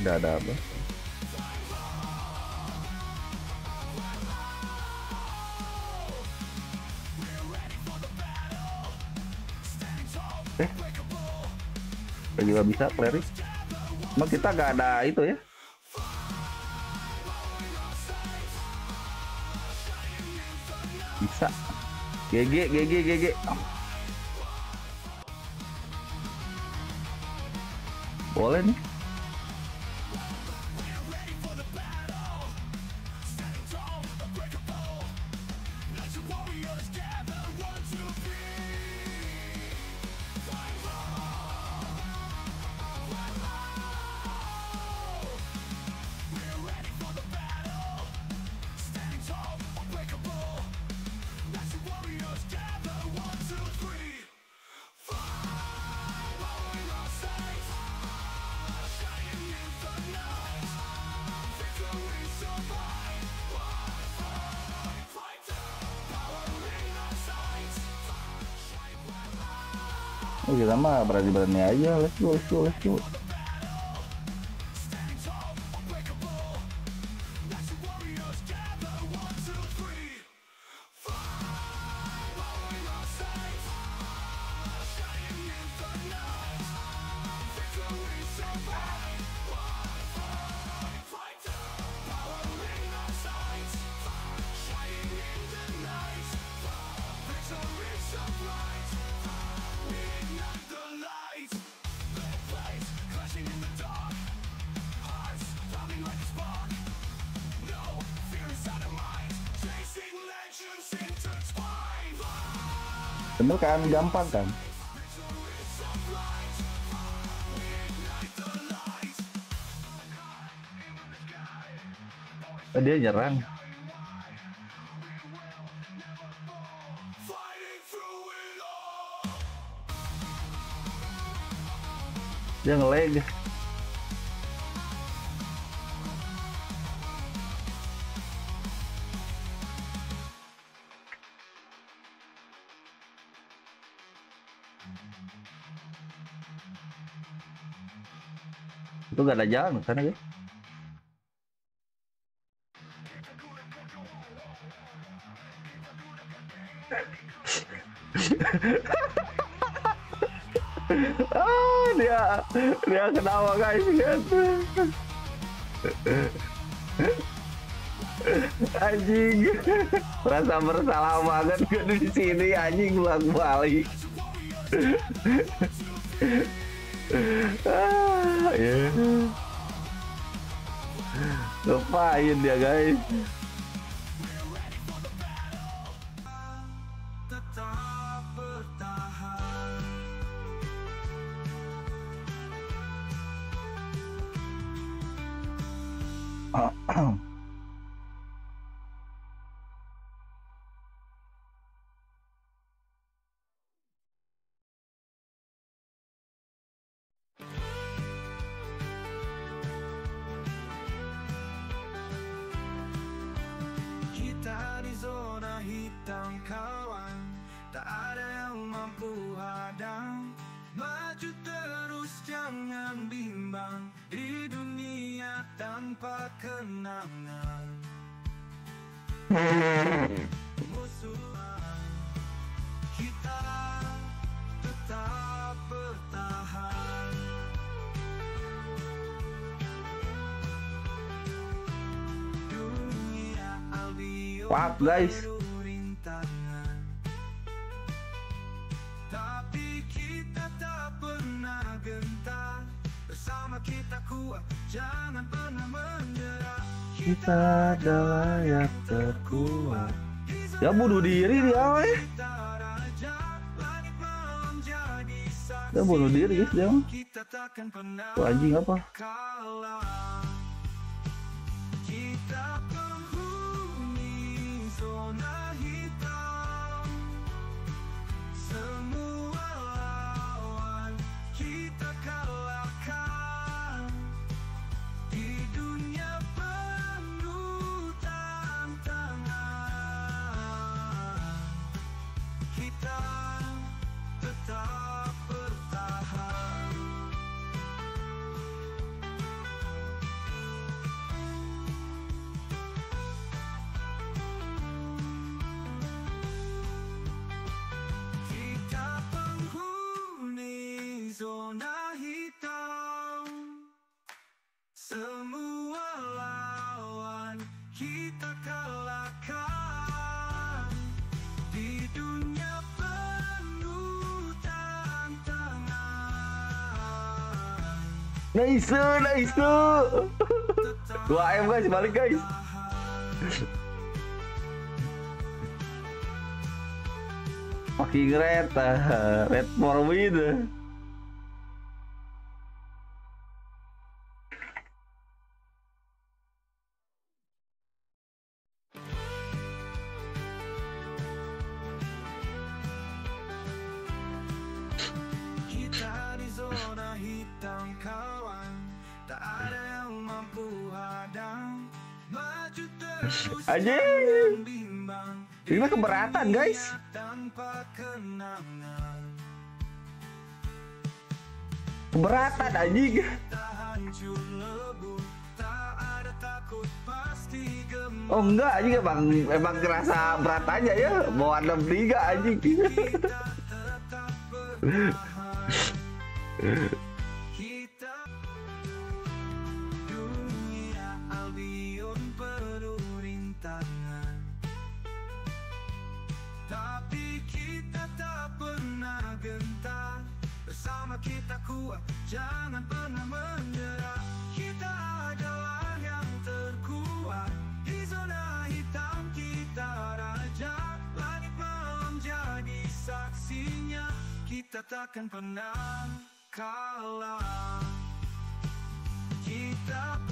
tidak ada apa? Eh? Kita juga bisa clearing emang kita gak ada itu ya? Bisa. GG GG GG boleh nih kita mah berani-berani aja. Let's go, let's go, let's go. Bener kan gampang kan? Oh, dia nyerang. Dia ngeleg. Itu gak ada jalan sana ya? ah, dia dia ketawa guys anjing. Rasa bersalah banget gue di sini anjing bolak balik. Ah, ya. Ngapain dia guys? hadang Maju terus jangan bimbang Di dunia tanpa kenangan Musuhan Kita tetap bertahan Dunia albio Fuck, guys. Kita kuat Jangan pernah menyerah Kita adalah yang terkuat. Ya bunuh diri dia, weh. Dia bunuh diri guys dia. Tuh anjing apa? Kita Nice, nice. 2 M guys, balik guys. Red, uh, red for lebur Tak ada takut pasti gemar Oh enggak anjing emang emang kerasa berat aja ya. Mau 63 anjing. kita kuat Jangan pernah menyerah. Kita adalah yang terkuat. Di zona hitam kita raja Langit malam jadi saksinya. Kita takkan pernah kalah. Kita